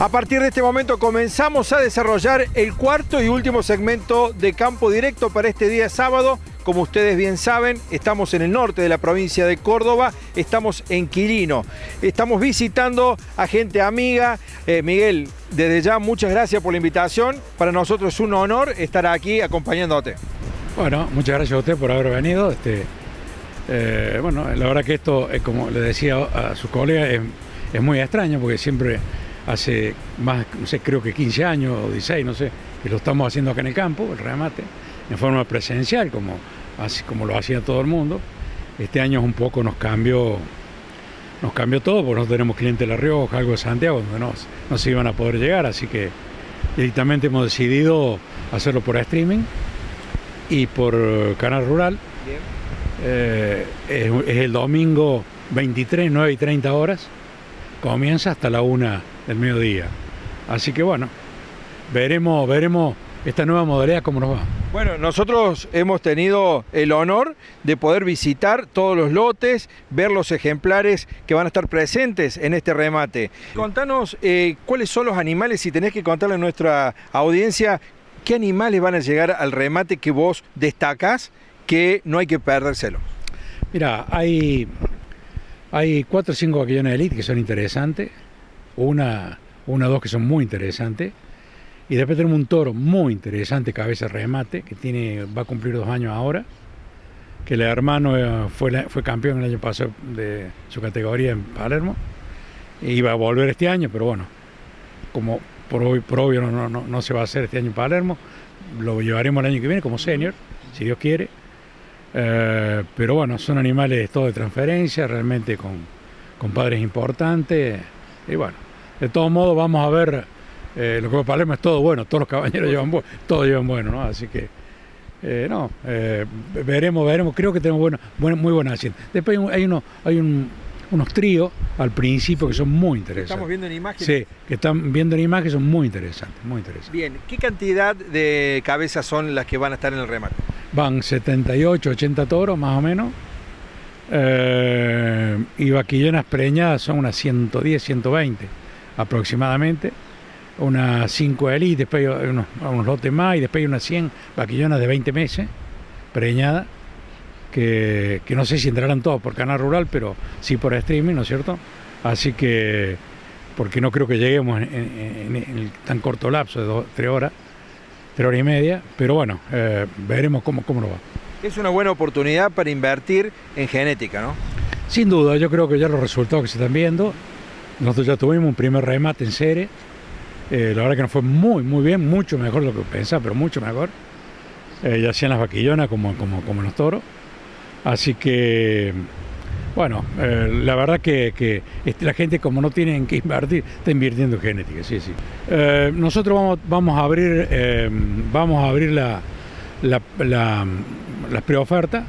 A partir de este momento comenzamos a desarrollar el cuarto y último segmento de campo directo para este día sábado. Como ustedes bien saben, estamos en el norte de la provincia de Córdoba, estamos en Quilino. Estamos visitando a gente amiga. Eh, Miguel, desde ya muchas gracias por la invitación. Para nosotros es un honor estar aquí acompañándote. Bueno, muchas gracias a usted por haber venido. Este, eh, bueno, la verdad que esto, como le decía a su colega, es muy extraño porque siempre hace más, no sé, creo que 15 años o 16, no sé, que lo estamos haciendo acá en el campo, el remate, en forma presencial, como, así, como lo hacía todo el mundo. Este año un poco nos cambió, nos cambió todo, porque no tenemos cliente de La Rioja, algo de Santiago, donde no, no se iban a poder llegar, así que directamente hemos decidido hacerlo por streaming y por canal rural. Eh, es, es, el domingo 23, 9 y 30 horas. Comienza hasta la 1 del mediodía. Así que bueno, veremos, veremos esta nueva modalidad cómo nos va. Bueno, nosotros hemos tenido el honor de poder visitar todos los lotes, ver los ejemplares que van a estar presentes en este remate. Contanos eh, cuáles son los animales, si tenés que contarle a nuestra audiencia, qué animales van a llegar al remate que vos destacás que no hay que perdérselo. Mira, hay, hay cuatro o cinco vaquillones de elite que son interesantes una, una o dos que son muy interesantes. Y después tenemos un toro muy interesante, cabeza remate, que tiene, va a cumplir dos años ahora. Que el hermano eh, fue, fue campeón el año pasado de su categoría en Palermo. E iba a volver este año, pero bueno, como por, obvio no, no, no, se va a hacer este año en Palermo, lo llevaremos el año que viene como senior, si Dios quiere. Eh, pero bueno, son animales todos de transferencia, realmente con, con padres importantes. Y bueno, de todos modos vamos a ver, eh, lo que Palermo es todo bueno, todos los caballeros llevan bueno, todos llevan bueno, ¿no? Así que, eh, no, eh, veremos, veremos, creo que tenemos muy buena hacienda. Después hay, uno, hay un, unos tríos al principio que son muy interesantes. Estamos viendo en imágenes. Sí, que están viendo en imágenes son muy interesantes, muy interesantes. Bien, ¿qué cantidad de cabezas son las que van a estar en el remate? Van 78, 80 toros más o menos. Eh, y vaquillonas preñadas son unas 110, 120 aproximadamente. Unas 5 elite, después unos, unos, lotes más y después unas 100 vaquillonas de 20 meses preñadas. Que, que, no sé si entrarán todas por canal rural, pero sí por streaming, ¿no es cierto? Así que, porque no creo que lleguemos en, en, en el tan corto lapso de dos, tres horas, tres horas y media, pero bueno, eh, veremos cómo, cómo nos va. Es una buena oportunidad para invertir en genética, ¿no? Sin duda, yo creo que ya los resultados que se están viendo, nosotros ya tuvimos un primer remate en serie, eh, la verdad que nos fue muy, muy bien, mucho mejor de lo que pensaba, pero mucho mejor. Eh, ya hacían las vaquillonas como, como, como los toros. Así que, bueno, eh, la verdad que, que, la gente como no tienen que invertir, está invirtiendo en genética, sí, sí. Eh, nosotros vamos, vamos a abrir, vamos a abrir la, la, la preofertas,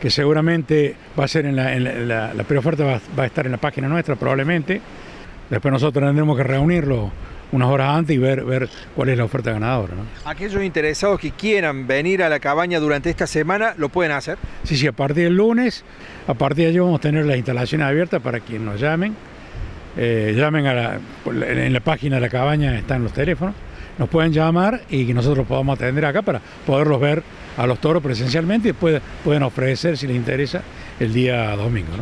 que seguramente va a ser en la, en la, la preoferta va, va, a estar en la página nuestra probablemente. Después nosotros tendremos que reunirlo unas horas antes y ver, ver cuál es la oferta ganadora. ¿no? Aquellos interesados que quieran venir a la cabaña durante esta semana, ¿lo pueden hacer? Sí, sí, a partir del lunes, a partir de allí vamos a tener las instalaciones abiertas para quienes nos llamen. Eh, llamen a la, en la página de la cabaña están los teléfonos nos pueden llamar y que nosotros podamos atender acá para poderlos ver a los toros presencialmente y después pueden ofrecer, si les interesa, el día domingo.